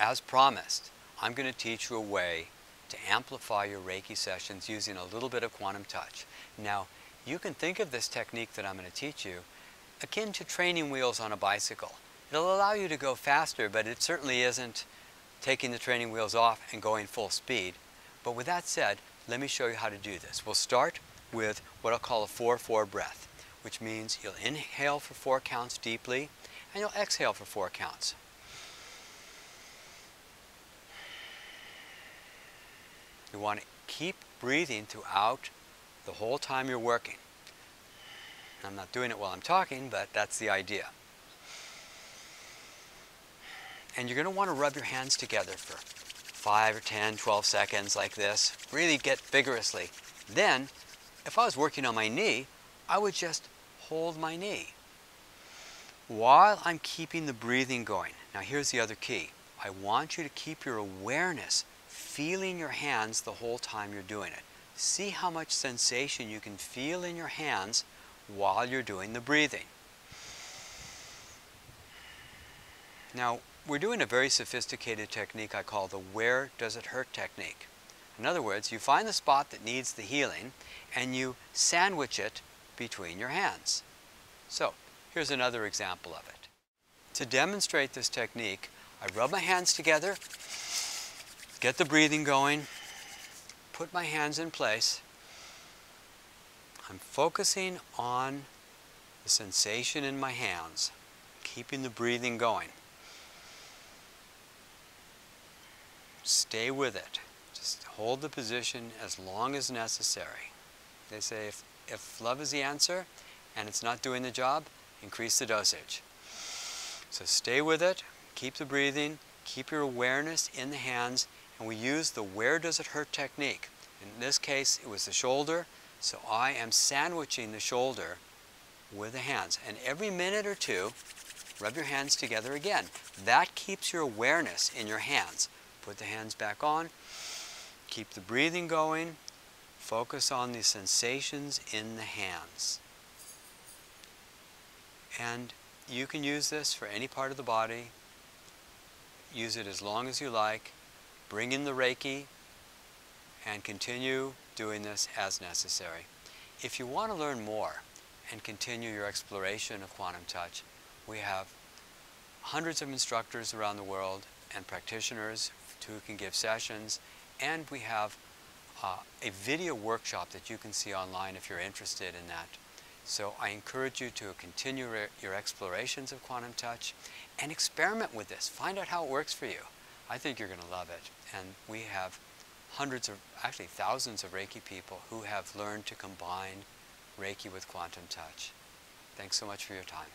as promised, I'm going to teach you a way to amplify your Reiki sessions using a little bit of quantum touch. Now, you can think of this technique that I'm going to teach you akin to training wheels on a bicycle. It'll allow you to go faster, but it certainly isn't taking the training wheels off and going full speed. But with that said, let me show you how to do this. We'll start with what I'll call a 4-4 breath, which means you'll inhale for four counts deeply, and you'll exhale for four counts. You want to keep breathing throughout the whole time you're working. I'm not doing it while I'm talking, but that's the idea. And you're going to want to rub your hands together for 5 or 10, 12 seconds like this. Really get vigorously. Then, if I was working on my knee, I would just hold my knee while I'm keeping the breathing going. Now here's the other key. I want you to keep your awareness feeling your hands the whole time you're doing it. See how much sensation you can feel in your hands while you're doing the breathing. Now, we're doing a very sophisticated technique I call the where does it hurt technique. In other words, you find the spot that needs the healing and you sandwich it between your hands. So, here's another example of it. To demonstrate this technique, I rub my hands together get the breathing going, put my hands in place. I'm focusing on the sensation in my hands, keeping the breathing going. Stay with it. Just hold the position as long as necessary. They say if, if love is the answer and it's not doing the job, increase the dosage. So stay with it, keep the breathing, keep your awareness in the hands, and we use the where does it hurt technique. In this case, it was the shoulder, so I am sandwiching the shoulder with the hands. And every minute or two, rub your hands together again. That keeps your awareness in your hands. Put the hands back on, keep the breathing going, focus on the sensations in the hands. And you can use this for any part of the body. Use it as long as you like bring in the Reiki, and continue doing this as necessary. If you want to learn more and continue your exploration of quantum touch, we have hundreds of instructors around the world and practitioners who can give sessions, and we have uh, a video workshop that you can see online if you're interested in that. So I encourage you to continue your explorations of quantum touch and experiment with this. Find out how it works for you. I think you're going to love it. And we have hundreds of, actually thousands of Reiki people who have learned to combine Reiki with quantum touch. Thanks so much for your time.